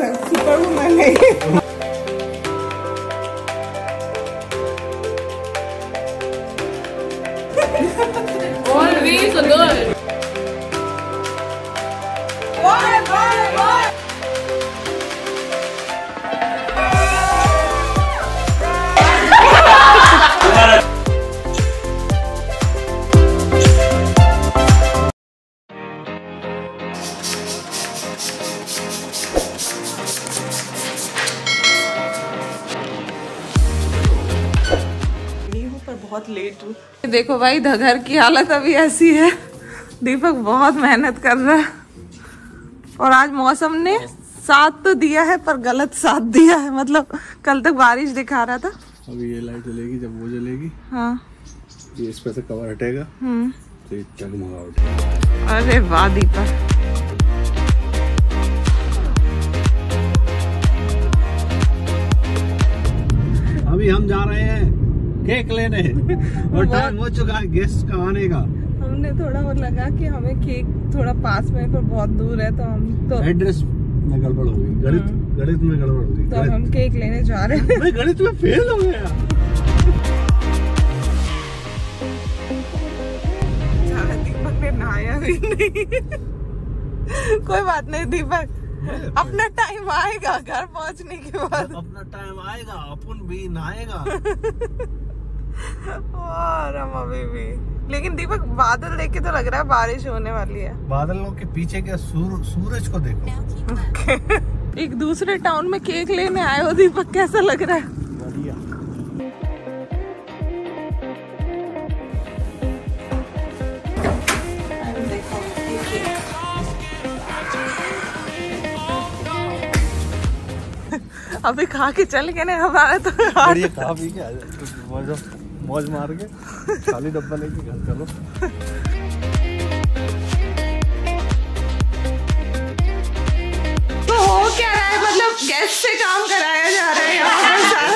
Super woman है Always a बहुत late हूँ। देखो भाई घर की हालत अभी ऐसी है। दीपक बहुत मेहनत कर रहा है। और आज मौसम ने साथ तो दिया है पर गलत साथ दिया है। मतलब कल तक बारिश दिखा रहा था। अभी ये लाइट जलेगी जब वो जलेगी। हाँ। ये इस पर से कवर हटेगा। हम्म। तो ये अरे वाह दीपक। केक लेने। और टाइम हो चुका है गेस्ट का आने का। हमने थोड़ा वो लगा कि हमें केक थोड़ा पास में पर बहुत दूर है तो हम तो एड्रेस में गड़बड़ हो गई। गणित गणित में गड़बड़ हो गई। तो हम केक लेने जा रहे हैं। मैं गणित में फेल हो गया। दीपक ने नहाया भी नहीं। कोई बात नहीं दीपक। अपना टाइम आएगा घर पहुँचने के बाद। अपना टाइम आएगा अपन भी नहाएगा। और हम अभी भी लेकिन दीपक बादल देख के तो लग रहा है बारिश होने वाली है। बादलों के पीछे क्या सूर, सूरज को देखो। एक दूसरे टाउन में केक लेने आए हो दीपक कैसा लग रहा है? अभी खा के चल गए ना हमारा तो मौज मार के। खाली डब्बा लेके घर चलो। तो हो क्या रहा है? मतलब गैस से काम कराया जा रहा है यहाँ पर सारा।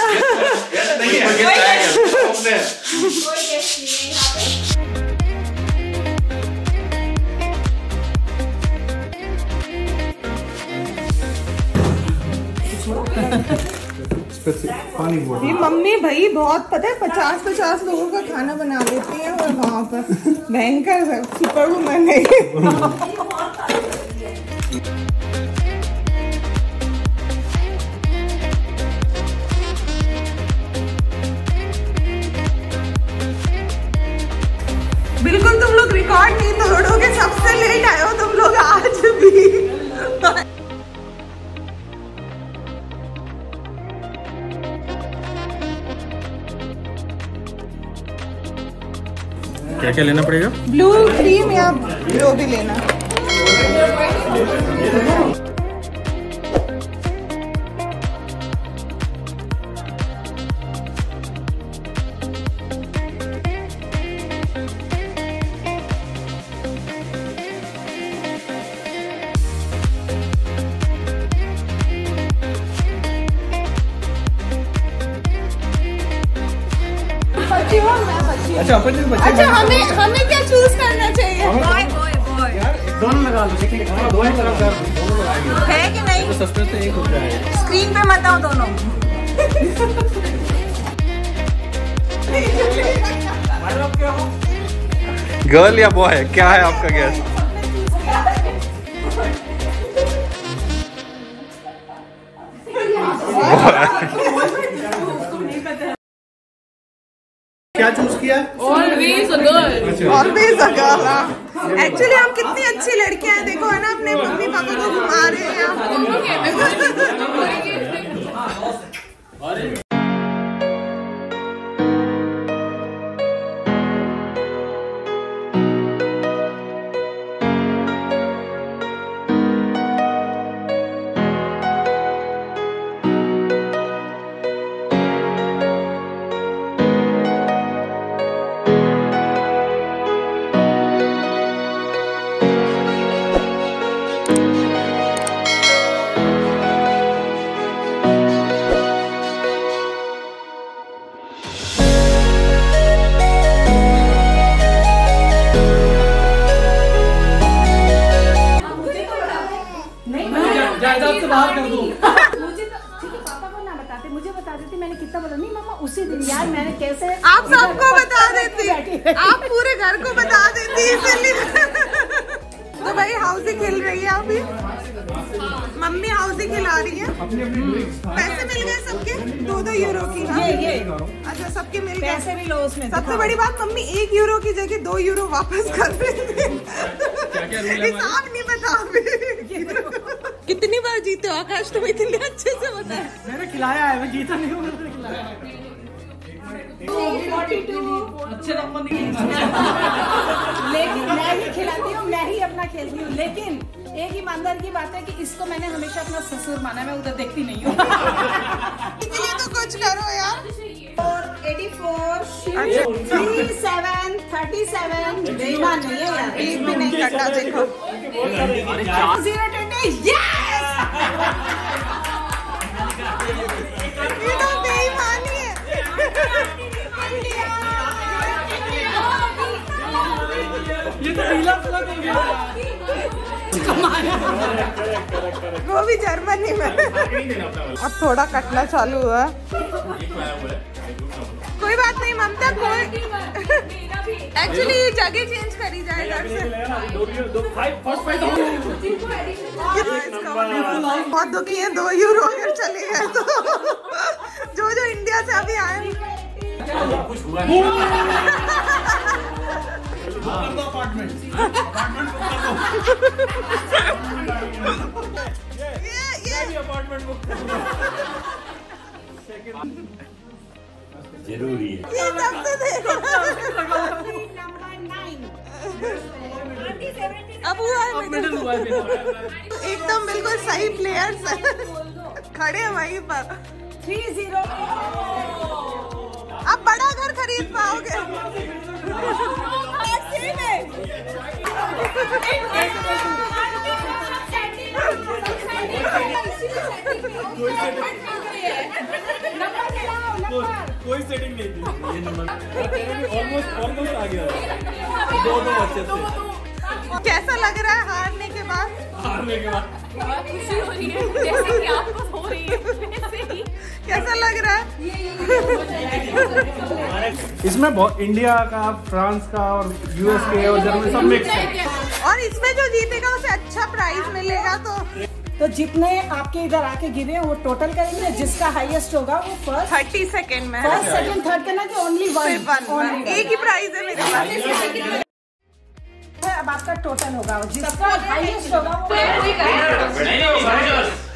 पानी ये मम्मी भाई बहुत, पता है पचास पचास लोगों का खाना बना लेती है और वहाँ पर भयंकर सुपर वुमन है बिल्कुल तुम लोग रिकॉर्ड नहीं तोड़ोगे, सबसे लेट आए हो तुम लोग आज भी। क्या क्या लेना पड़ेगा? ब्लू क्रीम या जो भी लेना। अच्छा अपन भी बच्चे अच्छा हमें हमें क्या चूज़ करना चाहिए? दोनों लगा लो लेकिन हाँ, दोनों तरफ़ कर दोनों लगाएँगे है कि नहीं? तो सस्ते से एक हो। जाएगा स्क्रीन पे मत आओ दोनों। गर्ल या बॉय क्या है आपका गैस क्या चूज़ किया Always a girl. ऑलवेज भी एक्चुअली हम कितनी अच्छी लड़कियाँ हैं देखो है ना अपने मम्मी पापा को घुमा रहे हैं खिला रही है। पैसे मिल गए सबके? दो दो यूरो की? ये ये। अच्छा सबके मिल गए। पैसे भी लो उसमें सबसे बड़ी बात मम्मी एक यूरो की जगह दो यूरो वापस कर रही थी। हिसाब नहीं बता कितनी बार जीते हो आकाश? तुम इतने अच्छे से बता। मैंने खिलाया है मैं जीता नहीं हूँ अच्छे नंबर लेकिन मैं ही खिलाती हूँ मैं ही अपना खेलती हूँ लेकिन एक ईमानदार की बात है कि इसको मैंने हमेशा अपना ससुर माना मैं उधर देखती नहीं हूँ। इसलिए तो कुछ करो यार। Four eighty four three seven thirty seven बेईमान नहीं है यार एक भी नहीं कटा देखो। ज़ीरो ट्वेंटी ये तो बेईमानी है। ये तो फ्लग हो गया। वो भी जर्मनी में। अब थोड़ा कटना चालू हुआ। कोई बात नहीं, ममता कोई एक्चुअली ये जगह चेंज करी जाए बहुत दुखी है, दो यूरो चले गए तो। जो जो इंडिया से अभी आए। ये ये ज़रूरी है ये देख अब हुआ है मिडिल हुआ है एकदम बिल्कुल सही प्लेयर्स खड़े हैं वहीं पर थ्री ज़ीरो अब बड़ा घर खरीद पाओगे कोई सेटिंग नहीं थी। ये नंबर ऑलमोस्ट ऑलमोस्ट आ गया। दो दो अच्छे से कैसा लग रहा है हारने के बाद? हारने के बाद। खुशी हो रही है। जैसे कि आपको हो रही है। वैसे ही कैसा लग रहा है? इसमें बहुत इंडिया का फ्रांस का और यूएस के और जर्मनी सब मिक्स है। और इसमें जो जीतेगा उसे अच्छा प्राइज मिलेगा तो। तो जितने आपके इधर आके गिरे वो टोटल करेंगे। जिसका हाईएस्ट होगा वो फ़र्स्ट थर्टी सेकेंड में। फ़र्स्ट सेकंड थर्ड करना कि ओनली वन वन एक ही प्राइज है मेरे पास। अब आपका टोटल होगा। जिसका हाईएस्ट होगा वो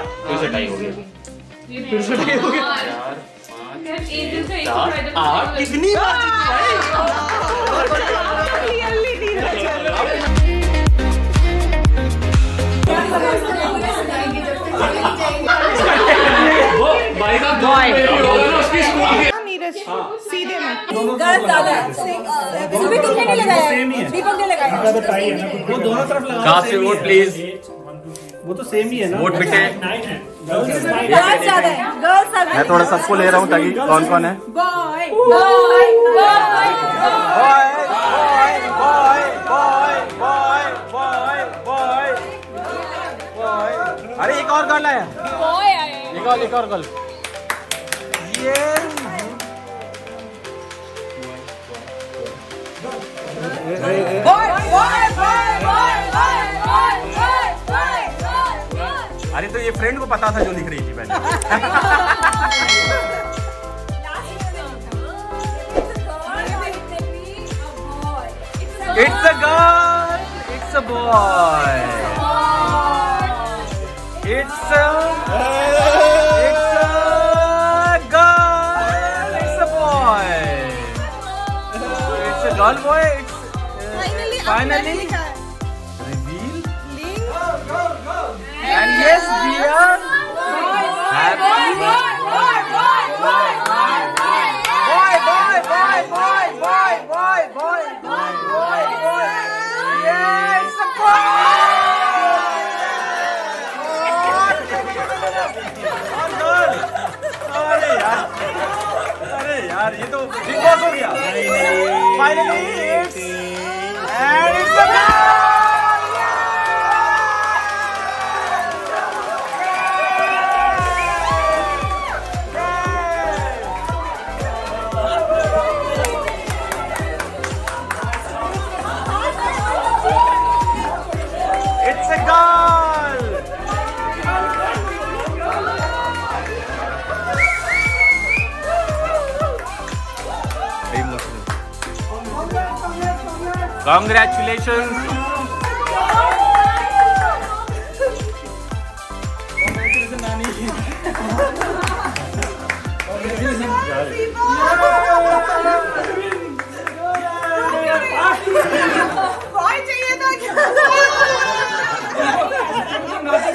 आठ फिर से टाई हो गया फिर से टाई हो गया चार पाँच एक दिन से एक सात आठ कितनी बार क्लियरली नहीं रहा वो भाई साहब दो उसकी स्कूल के नीरज सीधे में सेम ही है तो टाई है ना वो दोनों तरफ़ लगा कास्ट वोट प्लीज़ वो तो सेम ही है ना वोट बिटे नाइन है गर्ल्स है मैं थोड़ा सबको ले रहा हूँ ताकि कौन कौन है अरे एक और गर्ल है बॉय एक और एक और गर्ल ये अरे तो ये फ्रेंड को पता था जो लिख रही थी मैंने It's a girl. It's a boy. It's a. It's a girl. It's a boy. It's a girl boy. It's uh, finally. Big Boss हो गया. Finally it's congratulations.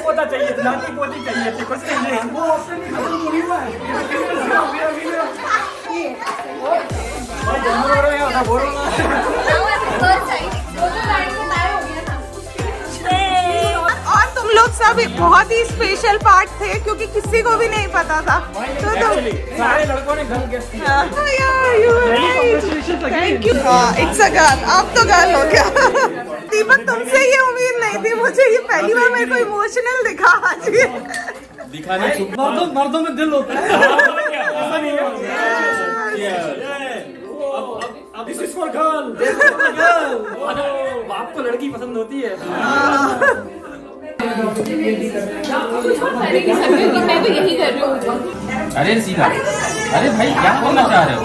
पोता चाहिए चाहिए वो ऑप्शन ही है ये बोलो ना सब बहुत ही स्पेशल पार्ट थे क्योंकि किसी को भी नहीं पता था। तो तुम सारे लड़कों ने घर गेस्ट किया। Thank you it's a girl अब तो गर्ल हो गया। दीपक तुमसे ये उम्मीद नहीं थी मुझे ये पहली बार मेरे को इमोशनल दिखा आज ये दिखाने मर्दों मर्दों में दिल होता है। ऐसा नहीं है। अब दिस इज़ फॉर गर्ल बाप को लड़की पसंद होती है। अरे सीधा। अरे भाई क्या बोलना चाह रहे हो?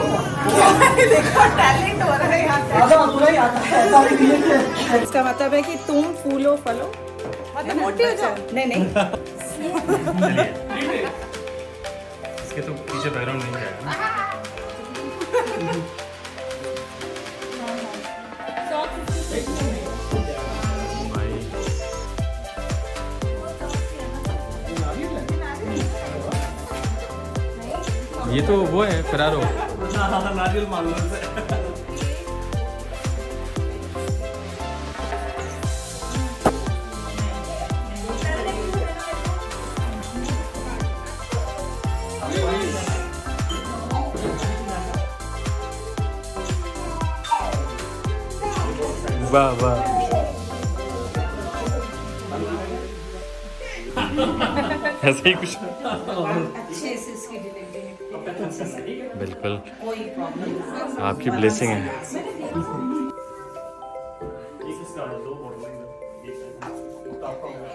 देखो टैलेंट हो रहा है यहाँ पे आधा पूरा ही आता है ऐसा भी नहीं है इसका मतलब है कि तुम फूलो फलो। मतलब मोटी हो जाओ। नहीं नहीं। इसके तो पीछे बैकग्राउंड नहीं जाएगा ये तो वो है फरारो वाह वाह। ऐसे ही कुछ। अच्छे से इसकी डिलीवरी। बिल्कुल। आपकी ब्लेसिंग है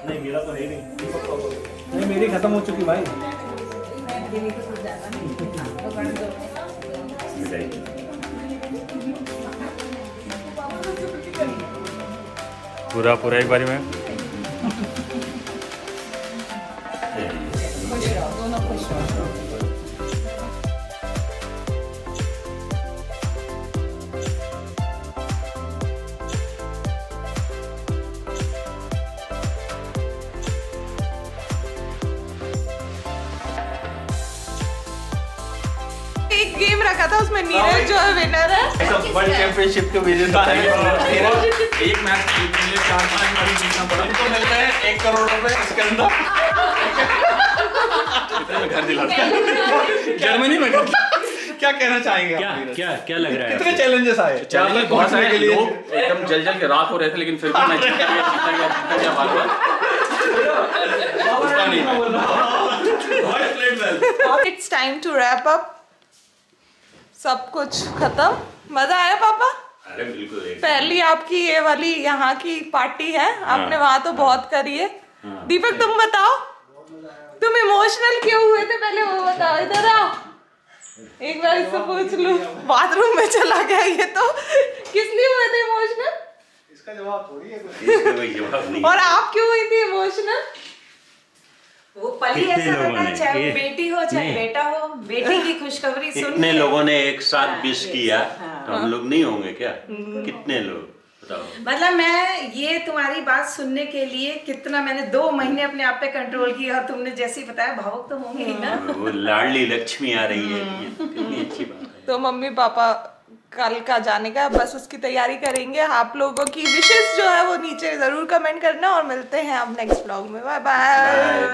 नहीं। मेरा तो है। नहीं नहीं मेरी खत्म हो चुकी भाई। पूरा पूरा एक बारी में। एक गेम रखा था उसमें नीरज जो विनर है। वर्ल्ड चैंपियनशिप के विजेता है। एक मैच जीतने के लिए चार पाँच बारी जीतना पड़ा। इनको मिलते हैं एक करोड़ रुपए इसके अंदर। घर दिला जर्मनी में घर क्या कहना चाहेंगे क्या क्या क्या लग रहा है कितने चैलेंजेस आए चैलेंज बहुत सारे के लिए। एकदम जल जल के राख हो रहे थे लेकिन फिर भी मैं जीता गया जीता गया जीता गया बार बार है it's time to wrap up सब कुछ खत्म। मज़ा आया पापा? अरे बिल्कुल पहली आपकी ये वाली यहाँ की पार्टी है। आपने वहाँ तो बहुत करी है। दीपक तुम बताओ। तुम इमोशनल क्यों हुए थे पहले? वो बताओ इधर आओ। एक बार इससे पूछ लू। बाथरूम में चला गया ये तो। किस लिए हुए थे इमोशनल इसका जवाब नहीं। और आप क्यों हुई थी इमोशनल वो पल ही ऐसा होता है ने? चाहे बेटी हो चाहे बेटा हो बेटी की खुशखबरी सुन कितने लोगों ने एक साथ विश किया? हाँ। तो हम लोग नहीं होंगे क्या? कितने लोग? मतलब मैं ये तुम्हारी बात सुनने के लिए कितना मैंने दो महीने अपने आप पे कंट्रोल किया और तुमने जैसे ही बताया भावुक तो होंगे ही ना। वो लाडली लक्ष्मी आ रही है। ये कितनी अच्छी बात है। तो मम्मी पापा कल का जाने का बस उसकी तैयारी करेंगे। आप लोगों की विशेष जो है वो नीचे ज़रूर कमेंट करना और मिलते हैं अब नेक्स्ट ब्लॉग में। Bye bye